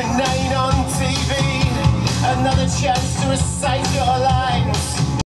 tonight on TV. Another chance to recite.